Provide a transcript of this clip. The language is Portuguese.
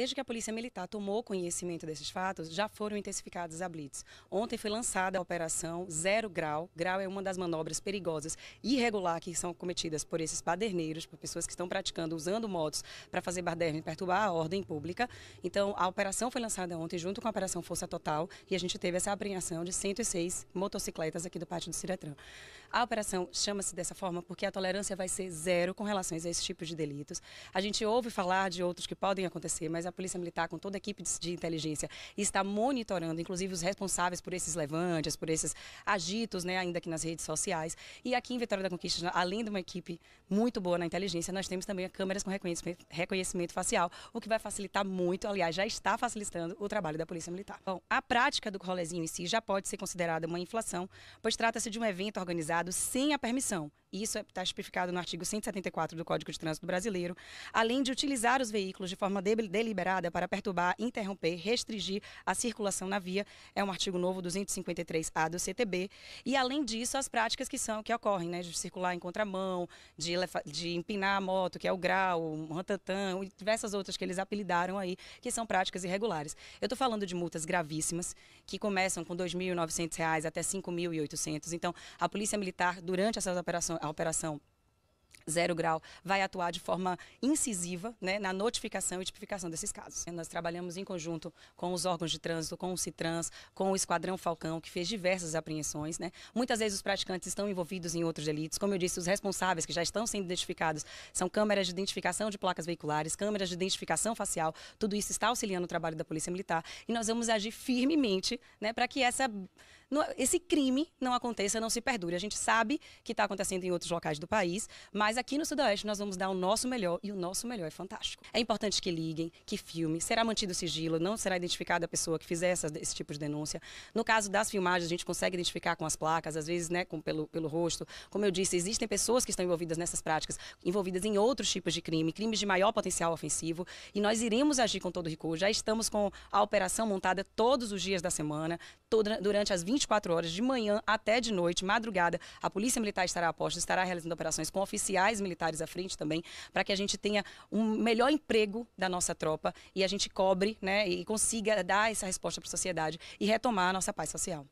Desde que a Polícia Militar tomou conhecimento desses fatos, já foram intensificadas a blitz. Ontem foi lançada a operação Zero Grau. Grau é uma das manobras perigosas e irregular que são cometidas por esses baderneiros, por pessoas que estão praticando, usando motos para fazer baderna e perturbar a ordem pública. Então, a operação foi lançada ontem junto com a Operação Força Total e a gente teve essa apreensão de 106 motocicletas aqui do pátio do Ciretran. A operação chama-se dessa forma porque a tolerância vai ser zero com relação a esse tipo de delitos. A gente ouve falar de outros que podem acontecer, mas a Polícia Militar, com toda a equipe de inteligência, está monitorando, inclusive os responsáveis por esses levantes, por esses agitos, né, ainda aqui nas redes sociais. E aqui em Vitória da Conquista, além de uma equipe muito boa na inteligência, nós temos também câmeras com reconhecimento, reconhecimento facial, o que vai facilitar muito, aliás, já está facilitando o trabalho da Polícia Militar. Bom, a prática do rolezinho em si já pode ser considerada uma inflação, pois trata-se de um evento organizado sem a permissão. Isso está tipificado no artigo 174 do Código de Trânsito Brasileiro, além de utilizar os veículos de forma deliberada para perturbar, interromper, restringir a circulação na via, é um artigo novo 253A do CTB, e além disso as práticas que são que ocorrem, né, de circular em contramão, de, de empinar a moto, que é o grau, o rantatã, e diversas outras que eles apelidaram aí, que são práticas irregulares. Eu estou falando de multas gravíssimas, que começam com R$ 2.900 até R$ 5.800. Então, a Polícia Militar, durante essas operações, a operação Zero Grau vai atuar de forma incisiva né, na notificação e tipificação desses casos. Nós trabalhamos em conjunto com os órgãos de trânsito, com o Citrans, com o Esquadrão Falcão, que fez diversas apreensões. Né? Muitas vezes os praticantes estão envolvidos em outros delitos. Como eu disse, os responsáveis que já estão sendo identificados são câmeras de identificação de placas veiculares, câmeras de identificação facial. Tudo isso está auxiliando o trabalho da Polícia Militar e nós vamos agir firmemente né, para que essa, esse crime não aconteça, não se perdure. A gente sabe que está acontecendo em outros locais do país, mas aqui no Sudoeste nós vamos dar o nosso melhor e o nosso melhor é fantástico. É importante que liguem, que filme, será mantido sigilo, não será identificada a pessoa que fizer essa, esse tipo de denúncia. No caso das filmagens, a gente consegue identificar com as placas, às vezes né, com, pelo, pelo rosto. Como eu disse, existem pessoas que estão envolvidas nessas práticas, envolvidas em outros tipos de crime, crimes de maior potencial ofensivo, e nós iremos agir com todo rigor. Já estamos com a operação montada todos os dias da semana, toda, durante as 24 horas, de manhã até de noite, madrugada. A Polícia Militar estará a posto, estará realizando operações com oficiais militares à frente também, para que a gente tenha um melhor emprego da nossa tropa e a gente cobre né, e consiga dar essa resposta para a sociedade e retomar a nossa paz social.